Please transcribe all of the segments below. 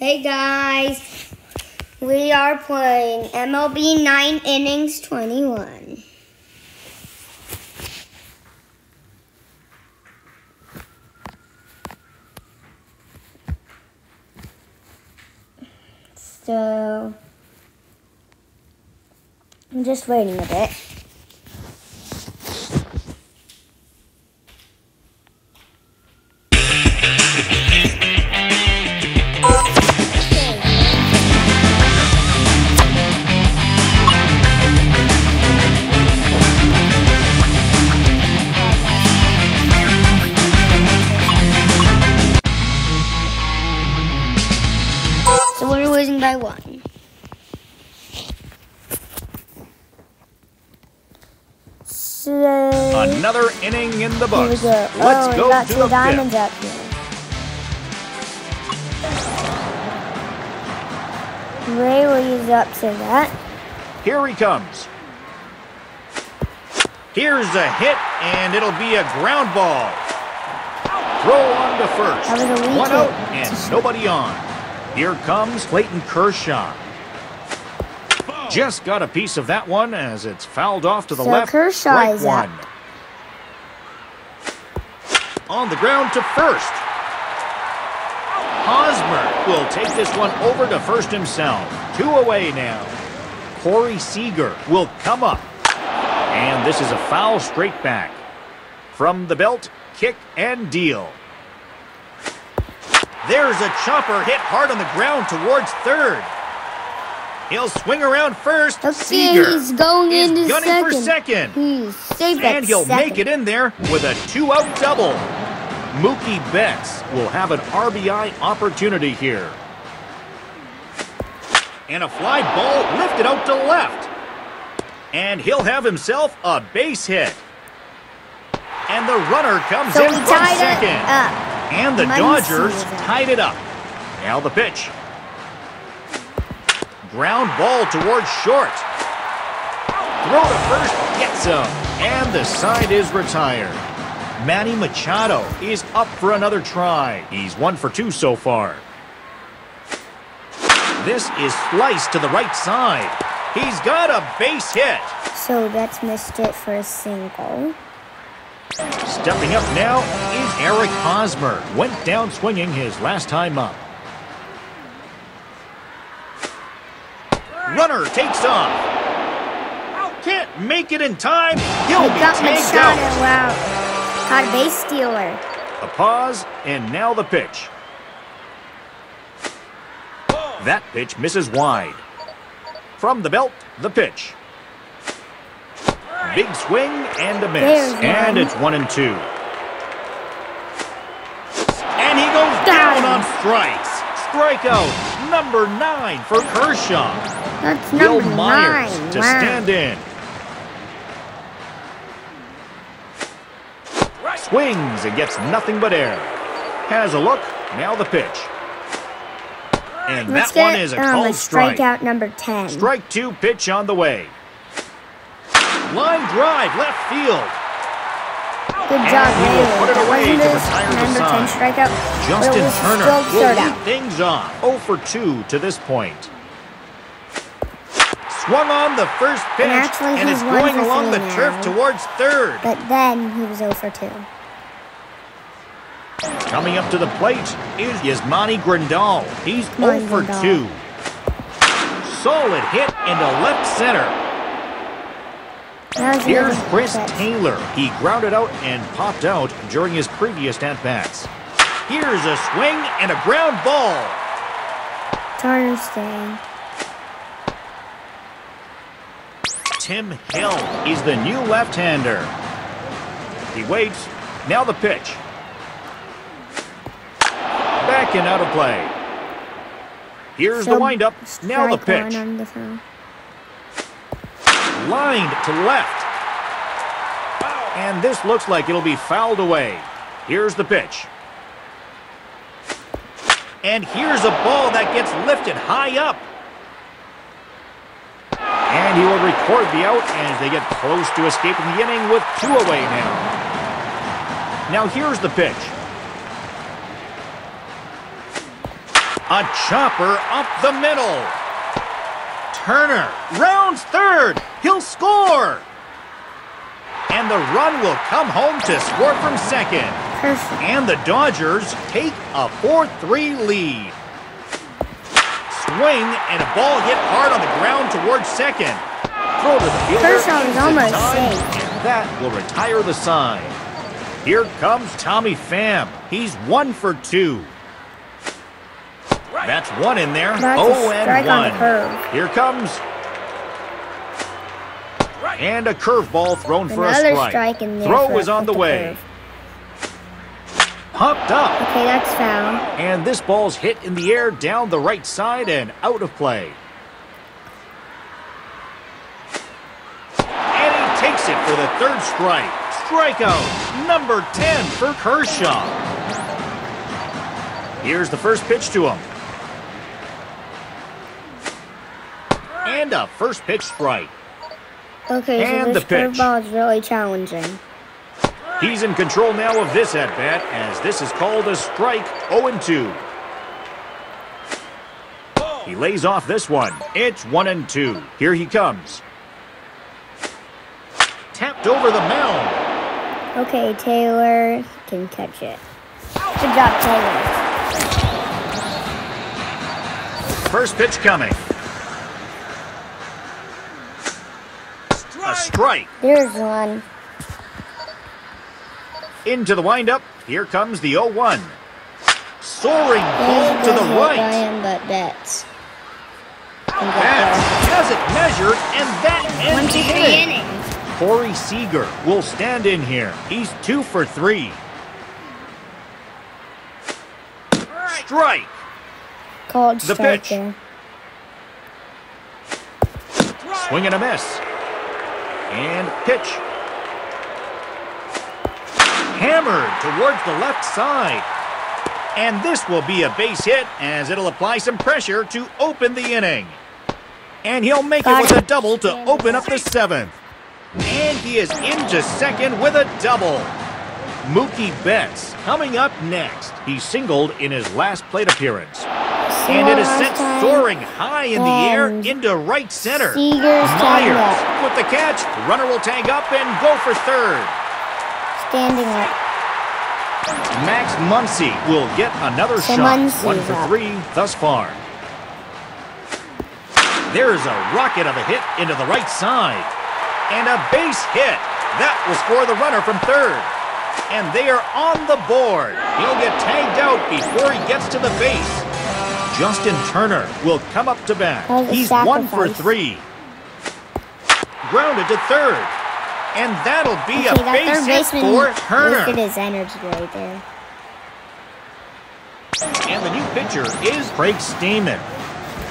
Hey guys, we are playing MLB 9 Innings 21. So, I'm just waiting a bit. The here we go. Let's oh, we go got to two the diamonds fifth. up here. Ray leads up to that. Here he comes. Here's a hit, and it'll be a ground ball. Throw on to first. That was a weak One out and nobody on. Here comes Clayton Kershaw. Just got a piece of that one as it's fouled off to the So left. Kershaw Strike is up. On the ground to first. Hosmer will take this one over to first himself. Two away now. Corey Seager will come up. And this is a foul straight back. From the belt, kick and deal. There's a chopper hit hard on the ground towards third. He'll swing around first. Okay, Seager he's going is into gunning second. for second. He's hmm, at And he'll second. make it in there with a two-out double. Mookie Betts will have an RBI opportunity here. And a fly ball lifted out to left. And he'll have himself a base hit. And the runner comes So in from second. And the Muncy Dodgers tied it up. Now the pitch. Ground ball towards short. Throw to first, gets him. And the side is retired. Manny Machado is up for another try. He's one for two so far. This is sliced to the right side. He's got a base hit. So that's missed it for a single. Stepping up now is Eric Hosmer. Went down swinging his last time up. Runner takes off. Can't make it in time. He'll He be got tagged out. out. A base stealer. A pause, and now the pitch. That pitch misses wide. From the belt, the pitch. Big swing and a miss. There's And one. it's one and two. And he goes Got down him. on strikes. Strikeout number nine for Kershaw. That's Will number Myers nine. to wow. stand in. Swings and gets nothing but air. Has a look. Now the pitch. And Let's that one is a um, called a strike. strikeout number 10. Strike two pitch on the way. Line drive left field. Good And job, he put it away to retire the number 10 side. strikeout. Justin Turner will lead out. things off. 0 for 2 to this point. Swung on the first pitch, And actually, and it's going along the turf towards third. But then he was 0 for 2. Coming up to the plate is Yasmani Grandal. He's Come 0 for Grandal. 2. Solid hit into left center. Here's Chris. Taylor. He grounded out and popped out during his previous at-bats. Here's a swing and a ground ball. Staying. Tim Hill is the new left-hander. He waits. Now the pitch. Back and out of play. Here's the windup. Now the pitch. on the phone. Lined to left. And this looks like it'll be fouled away. Here's the pitch. And here's a ball that gets lifted high up. And he will record the out as they get close to escaping the inning with two away now. Now here's the pitch. A chopper up the middle. Turner rounds third. He'll score. And the run will come home to score from second. Perfect. And the Dodgers take a 4-3 lead. Swing and a ball hit hard on the ground towards second. Throw to the fielder. Kershaw into almost time, safe. That will retire the side. Here comes Tommy Pham. He's one for two. That's one in there. That's a oh, and strike on the one. curve. Here comes. And a curveball thrown for a strike. strike in there. Throw for- is on the way. curve. Popped up. Okay, that's foul. And this ball's hit in the air down the right side and out of play. And he takes it for the third strike. Strikeout number 10 for Kershaw. Here's the first pitch to him. And a first pitch strike. Okay, so And this the pitch. curveball is really challenging. He's in control now of this at bat as this is called a strike 0 2. He lays off this one. It's 1 and 2. Here he comes. Tapped over the mound. Okay, Taylor can catch it. Good job, Taylor. First pitch coming. A strike. There's one. Into the windup. Here comes the 0 1. Soaring ball to the the hit by right. him, but Betts. can get That there. has it measured, and that ends two, the inning. Corey Seager will stand in here. He's two for three. Strike. Called The pitch. there. Swing and a miss. And pitch. Hammered towards the left side. And this will be a base hit as it'll apply some pressure to open the inning. And he'll make it with a double to open up the seventh. And he is into second with a double. Mookie Betts coming up next. He singled in his last plate appearance. And it is sent soaring high in the air into right center. Myers with the catch. Runner will tag up and go for third. Standing up. Max Muncy will get another So shot. Muncy's One for up. three thus far. There's a rocket of a hit into the right side. And a base hit. That will score the runner from third. And they are on the board. He'll get tagged out before he gets to the base. Justin Turner will come up to bat. That was a He's one for three. Grounded to third. And that'll be Okay, a that base hit for Turner. wasted his energy right there. And the new pitcher is Craig Stammen.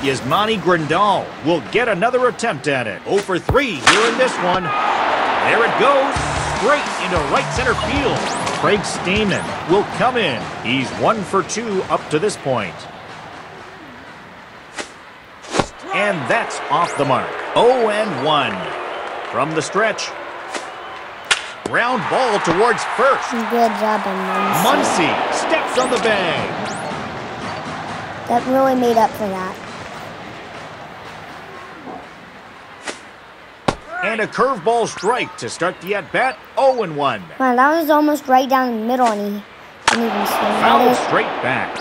Yasmani Grandal will get another attempt at it. 0 for 3 here in this one. There it goes, straight into right center field. Craig Stammen will come in. He's 1 for 2 up to this point. And that's off the mark. 0 and 1. From the stretch. Ground ball towards first. Good job on Muncy. Muncy steps on the bag. That really made up for that. And a curveball strike to start the at-bat, 0-1. Wow, that was almost right down the middle, and he didn't even swing Foul straight back.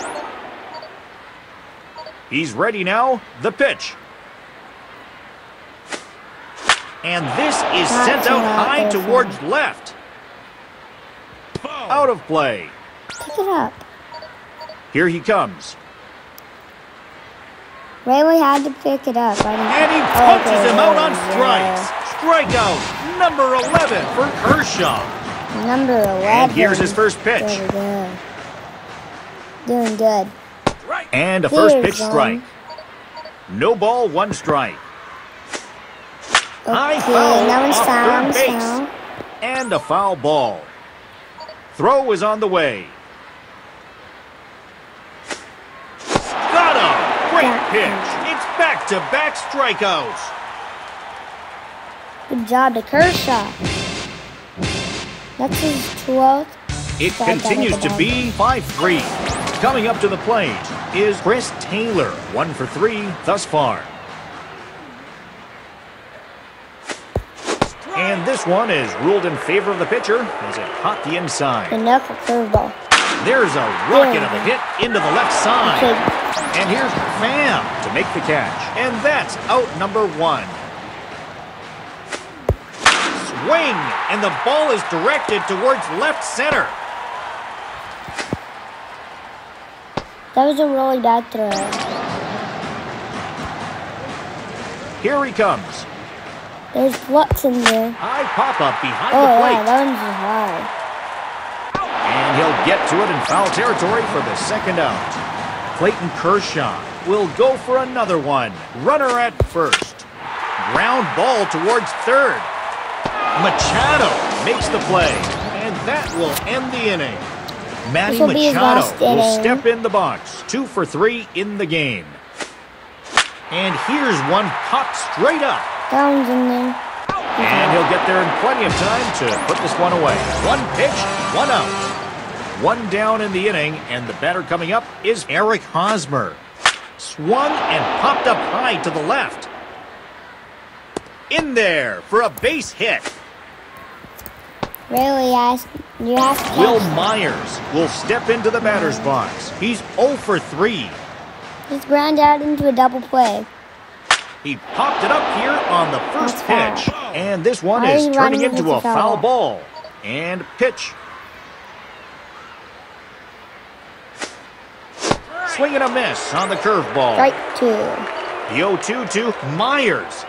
He's ready now, the pitch. And this is Not sent out out high there, towards left. Out of play. Pick it up. Here he comes. Rayleigh had to pick it up. I didn't- And he Oh, punches okay, him out on yeah. strikes. Strikeout number 11 for Kershaw. Number 11. And here's his first pitch. There we go. Doing good. And a first Here's pitch one. strike. No ball, one strike. High Okay, foul that one's off foul. base. foul. And a foul ball. Throw is on the way. Got him! Great Yeah. pitch. It's back-to-back strikeouts. Good job to Kershaw. That's his 12th. It continues to be 5-3. Coming up to the plate is Chris Taylor, one for three thus far. And this one is ruled in favor of the pitcher as it caught the inside. The knuckle curveball. There's a rocket of a hit into the left side. Okay. And here's Pham to make the catch. And that's out number one. Swing, and the ball is directed towards left center. That was a really bad throw. Here he comes. There's flux in there. High pop-up behind Oh the yeah, plate. that one's high. And he'll get to it in foul territory for the second out. Clayton Kershaw will go for another one. Runner at first. Ground ball towards third. Machado makes the play. And that will end the inning. Manny This will be his Machado will inning. step in the box. Two for three in the game. And here's one popped straight up. One's in there. And he'll get there in plenty of time to put this one away. One pitch, one out. One down in the inning, and the batter coming up is Eric Hosmer. Swung and popped up high to the left. In there for a base hit. Really, ask you have to Will. Myers will step into the batter's box. He's 0 for 3. Just ground out into a double play. He popped it up here on the first That's pitch. And this one Why is turning into a foul? foul ball. And pitch. Swing and a miss on the curveball. Strike oh two. The 0-2 to Myers.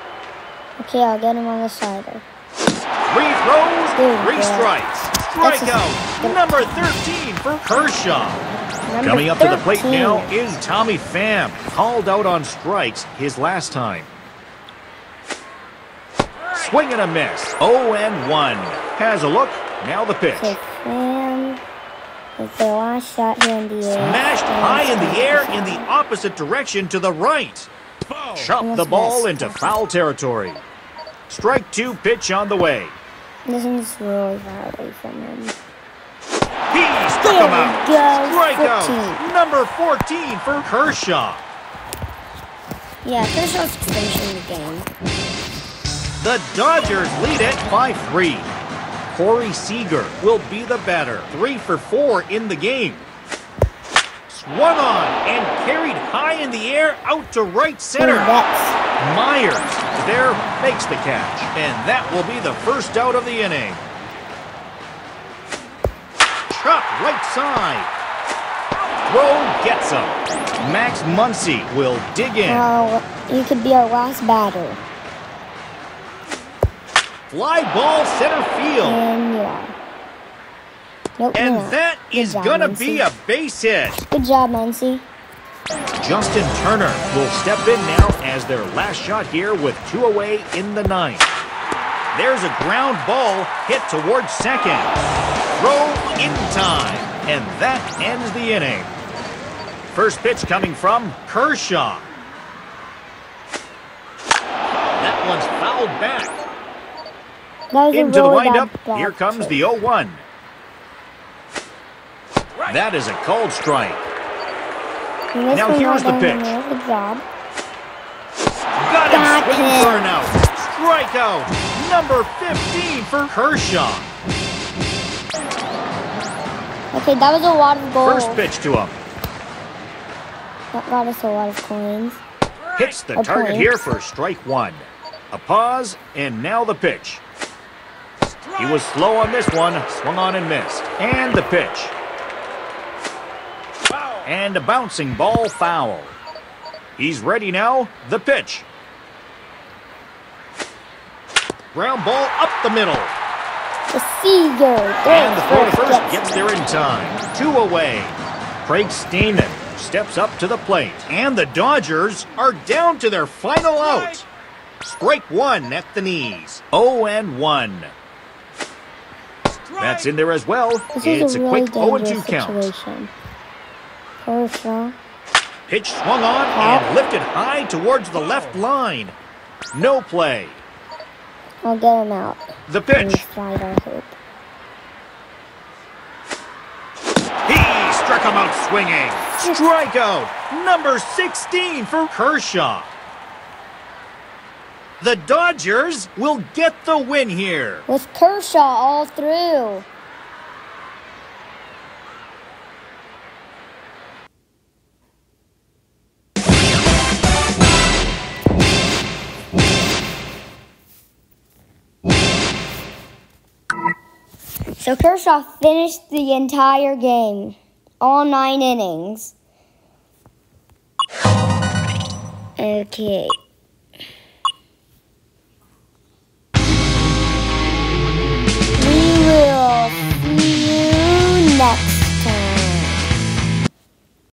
Okay, I'll get him on the slider. Three throws, three strikes. Strikeout number 13 for Kershaw. Number Coming up to the plate now is Tommy Pham. Called out on strikes his last time. Swing and a miss. 0 and 1. Has a look. Now the pitch. Is the last shot here in the air. Smashed high in the air in the opposite direction to the right. Chopped the ball missed. into foul territory. Strike two pitch on the way. This one's really far away from him. He struck There him out. Strikeout number 14 for Kershaw. Yeah, Kershaw's finishing the game. The Dodgers lead it by three. Corey Seager will be the batter. Three for four in the game. Swung on and carried high in the air out to right center. Oh, bets. Myers there makes the catch. And that will be the first out of the inning. Right side. Throw gets him. Max Muncy will dig in. Well, you could be our last batter. Fly ball center field. And yeah. Nope, And you're that is job, gonna Muncy. be a base hit. Good job, Muncy. Justin Turner will step in now as their last shot here with two away in the ninth. There's a ground ball hit towards second. Throw in time, and that ends the inning. First pitch coming from Kershaw. That one's fouled back. Into the windup, here comes the 0-1. That is a called strike. Now here's the pitch. Got him swinging for an out. Strikeout number 15 for Kershaw. Okay, that was a lot of goals. First pitch to him. That got us a lot of coins. Hits the A target point. here for strike one. A pause, and now the pitch. He was slow on this one, swung on and missed. And the pitch. And a bouncing ball foul. He's ready now. The pitch. Ground ball up the middle. The Seager. And the throw to first gets there in time. Two away. Craig Stammen steps up to the plate. And the Dodgers are down to their final out. Strike one at the knees. 0 and 1. That's in there as well. This It's a really quick 0 and 2 dangerous count. situation. Pitch swung on and lifted high towards the left line. No play. I'll get him out. The pitch. slide, I hope. He struck him out swinging. Strikeout number 16 for Kershaw. The Dodgers will get the win here. With Kershaw all through. So Kershaw finished the entire game, all nine innings. Okay.